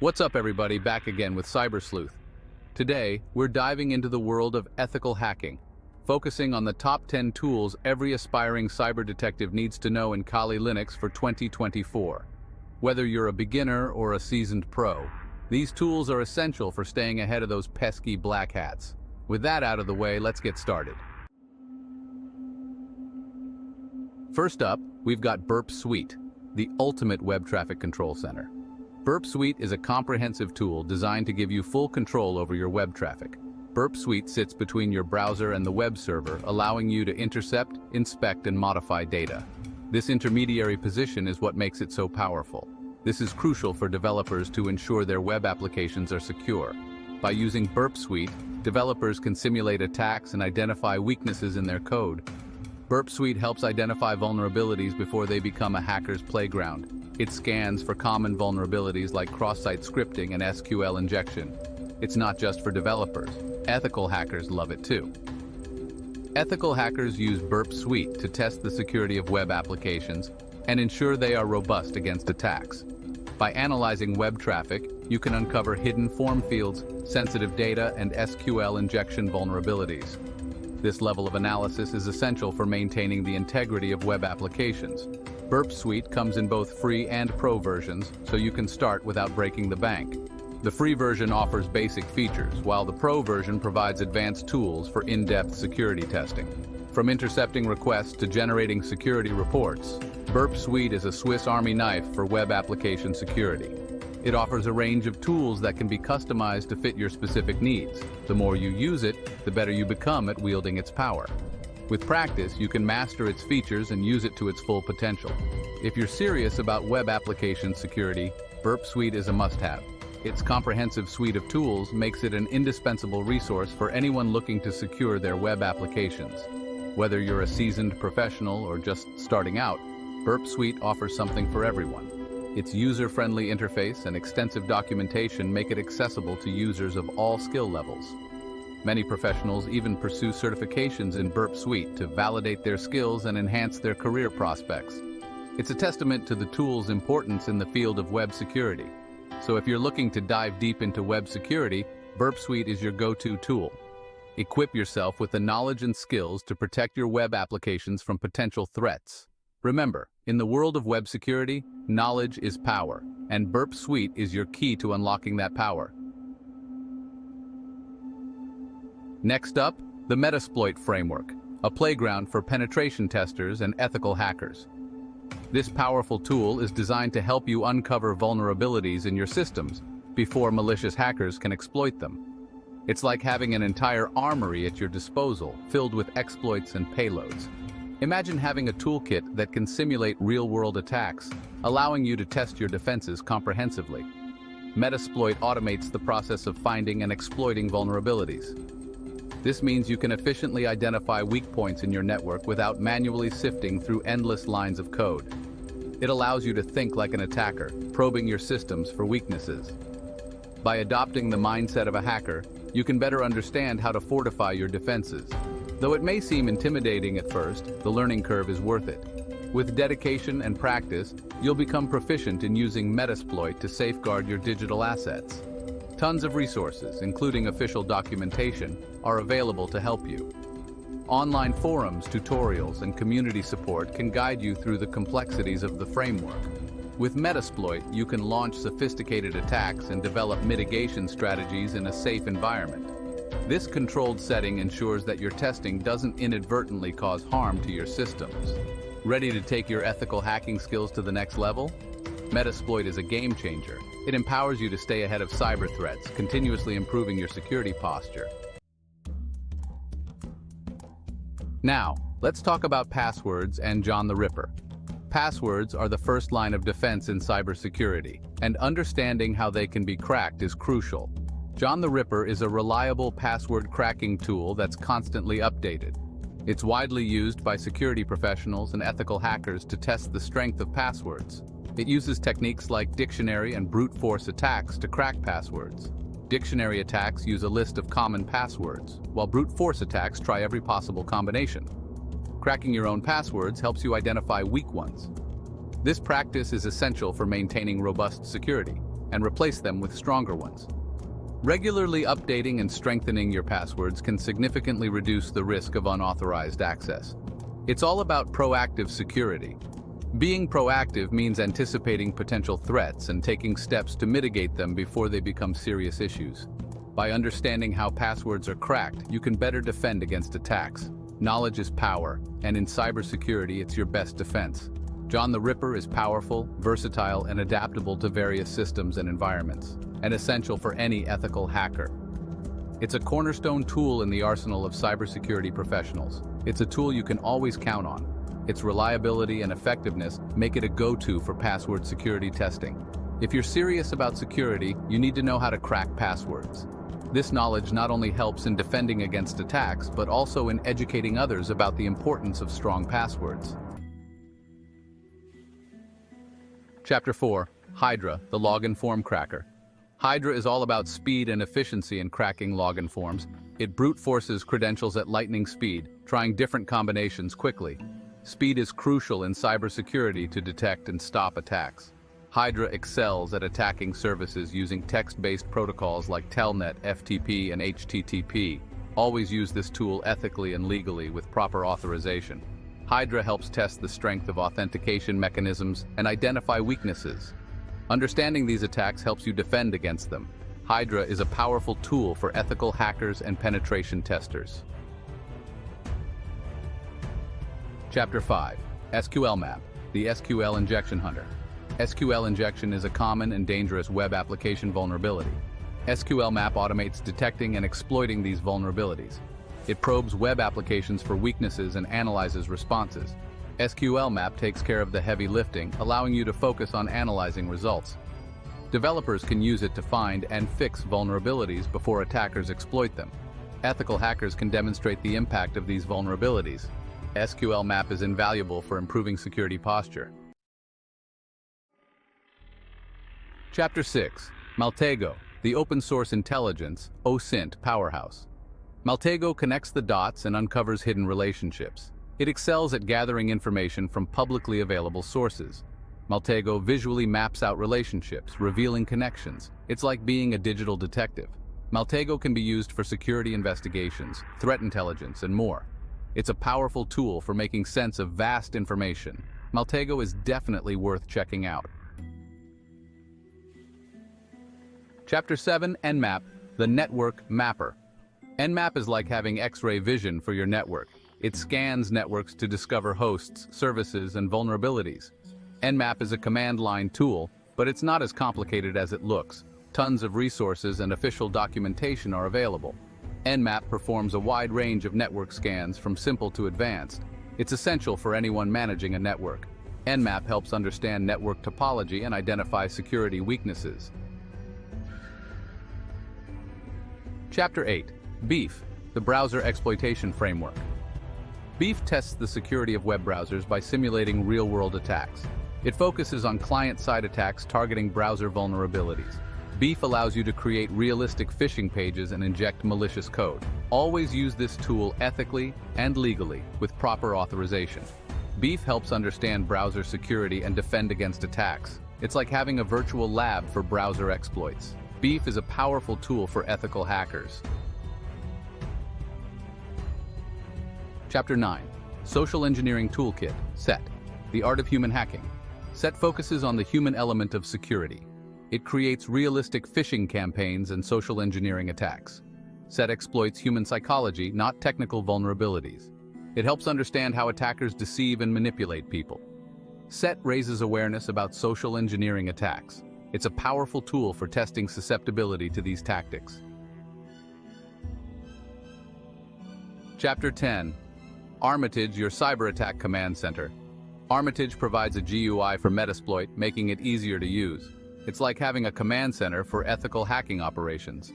What's up everybody, back again with Cyber Sleuth. Today, we're diving into the world of ethical hacking, focusing on the top 10 tools every aspiring cyber detective needs to know in Kali Linux for 2024. Whether you're a beginner or a seasoned pro, these tools are essential for staying ahead of those pesky black hats. With that out of the way, let's get started. First up, we've got Burp Suite, the ultimate web traffic control center. Burp Suite is a comprehensive tool designed to give you full control over your web traffic. Burp Suite sits between your browser and the web server, allowing you to intercept, inspect, and modify data. This intermediary position is what makes it so powerful. This is crucial for developers to ensure their web applications are secure. By using Burp Suite, developers can simulate attacks and identify weaknesses in their code. Burp Suite helps identify vulnerabilities before they become a hacker's playground. It scans for common vulnerabilities like cross-site scripting and SQL injection. It's not just for developers. Ethical hackers love it too. Ethical hackers use Burp Suite to test the security of web applications and ensure they are robust against attacks. By analyzing web traffic, you can uncover hidden form fields, sensitive data, and SQL injection vulnerabilities. This level of analysis is essential for maintaining the integrity of web applications. Burp Suite comes in both free and pro versions, so you can start without breaking the bank. The free version offers basic features, while the pro version provides advanced tools for in-depth security testing. From intercepting requests to generating security reports, Burp Suite is a Swiss Army knife for web application security. It offers a range of tools that can be customized to fit your specific needs. The more you use it, the better you become at wielding its power. With practice, you can master its features and use it to its full potential. If you're serious about web application security, Burp Suite is a must-have. Its comprehensive suite of tools makes it an indispensable resource for anyone looking to secure their web applications. Whether you're a seasoned professional or just starting out, Burp Suite offers something for everyone. Its user-friendly interface and extensive documentation make it accessible to users of all skill levels. Many professionals even pursue certifications in Burp Suite to validate their skills and enhance their career prospects. It's a testament to the tool's importance in the field of web security. So if you're looking to dive deep into web security, Burp Suite is your go-to tool. Equip yourself with the knowledge and skills to protect your web applications from potential threats. Remember, in the world of web security, knowledge is power, and Burp Suite is your key to unlocking that power. Next up, the Metasploit Framework, a playground for penetration testers and ethical hackers. This powerful tool is designed to help you uncover vulnerabilities in your systems before malicious hackers can exploit them. It's like having an entire armory at your disposal, filled with exploits and payloads. Imagine having a toolkit that can simulate real-world attacks, allowing you to test your defenses comprehensively. Metasploit automates the process of finding and exploiting vulnerabilities. This means you can efficiently identify weak points in your network without manually sifting through endless lines of code. It allows you to think like an attacker, probing your systems for weaknesses. By adopting the mindset of a hacker, you can better understand how to fortify your defenses. Though it may seem intimidating at first, the learning curve is worth it. With dedication and practice, you'll become proficient in using Metasploit to safeguard your digital assets. Tons of resources, including official documentation, are available to help you. Online forums, tutorials, and community support can guide you through the complexities of the framework. With Metasploit, you can launch sophisticated attacks and develop mitigation strategies in a safe environment. This controlled setting ensures that your testing doesn't inadvertently cause harm to your systems. Ready to take your ethical hacking skills to the next level? Metasploit is a game changer. It empowers you to stay ahead of cyber threats, continuously improving your security posture. Now, let's talk about passwords and John the Ripper. Passwords are the first line of defense in cybersecurity, and understanding how they can be cracked is crucial. John the Ripper is a reliable password cracking tool that's constantly updated. It's widely used by security professionals and ethical hackers to test the strength of passwords. It uses techniques like dictionary and brute force attacks to crack passwords. Dictionary attacks use a list of common passwords, while brute force attacks try every possible combination. Cracking your own passwords helps you identify weak ones. This practice is essential for maintaining robust security. and replace them with stronger ones. Regularly updating and strengthening your passwords can significantly reduce the risk of unauthorized access. It's all about proactive security. Being proactive means anticipating potential threats and taking steps to mitigate them before they become serious issues. By understanding how passwords are cracked, you can better defend against attacks. Knowledge is power, and in cybersecurity, it's your best defense. John the Ripper is powerful, versatile, and adaptable to various systems and environments, and essential for any ethical hacker. It's a cornerstone tool in the arsenal of cybersecurity professionals. It's a tool you can always count on. Its reliability and effectiveness make it a go-to for password security testing. If you're serious about security, you need to know how to crack passwords. This knowledge not only helps in defending against attacks, but also in educating others about the importance of strong passwords. Chapter 4, Hydra, the Login Form Cracker. Hydra is all about speed and efficiency in cracking login forms. It brute forces credentials at lightning speed, trying different combinations quickly. Speed is crucial in cybersecurity to detect and stop attacks. Hydra excels at attacking services using text-based protocols like Telnet, FTP, and HTTP. Always use this tool ethically and legally with proper authorization. Hydra helps test the strength of authentication mechanisms and identify weaknesses. Understanding these attacks helps you defend against them. Hydra is a powerful tool for ethical hackers and penetration testers. Chapter 5, SQL Map, the SQL Injection Hunter. SQL injection is a common and dangerous web application vulnerability. SQL Map automates detecting and exploiting these vulnerabilities. It probes web applications for weaknesses and analyzes responses. SQL Map takes care of the heavy lifting, allowing you to focus on analyzing results. Developers can use it to find and fix vulnerabilities before attackers exploit them. Ethical hackers can demonstrate the impact of these vulnerabilities. SQL Map is invaluable for improving security posture. Chapter 6, Maltego, the open source intelligence, OSINT powerhouse. Maltego connects the dots and uncovers hidden relationships. It excels at gathering information from publicly available sources. Maltego visually maps out relationships, revealing connections. It's like being a digital detective. Maltego can be used for security investigations, threat intelligence, and more. It's a powerful tool for making sense of vast information. Maltego is definitely worth checking out. Chapter 7, Nmap, the Network Mapper. Nmap is like having X-ray vision for your network. It scans networks to discover hosts, services, and vulnerabilities. Nmap is a command line tool, but it's not as complicated as it looks. Tons of resources and official documentation are available. Nmap performs a wide range of network scans from simple to advanced. It's essential for anyone managing a network. Nmap helps understand network topology and identify security weaknesses. Chapter 8, Beef, the Browser Exploitation Framework. Beef tests the security of web browsers by simulating real-world attacks. It focuses on client-side attacks targeting browser vulnerabilities. Beef allows you to create realistic phishing pages and inject malicious code. Always use this tool ethically and legally with proper authorization. Beef helps understand browser security and defend against attacks. It's like having a virtual lab for browser exploits. Beef is a powerful tool for ethical hackers. Chapter 9, Social Engineering Toolkit, SET, The Art of Human Hacking. SET focuses on the human element of security. It creates realistic phishing campaigns and social engineering attacks. SET exploits human psychology, not technical vulnerabilities. It helps understand how attackers deceive and manipulate people. SET raises awareness about social engineering attacks. It's a powerful tool for testing susceptibility to these tactics. Chapter 10. Armitage, your cyber attack command center. Armitage provides a GUI for Metasploit, making it easier to use. It's like having a command center for ethical hacking operations.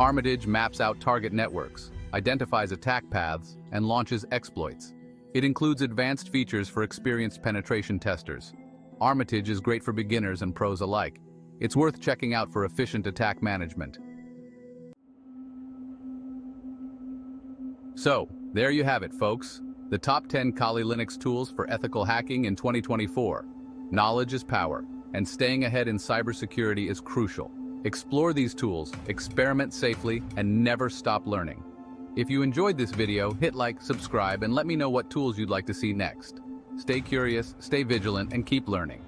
Armitage maps out target networks, identifies attack paths, and launches exploits. It includes advanced features for experienced penetration testers, Armitage is great for beginners and pros alike. It's worth checking out for efficient attack management. So, there you have it, folks. The top 10 Kali Linux tools for ethical hacking in 2024. Knowledge is power. and staying ahead in cybersecurity is crucial. Explore these tools, experiment safely, and never stop learning. If you enjoyed this video, hit like, subscribe, and let me know what tools you'd like to see next. Stay curious, stay vigilant, and keep learning.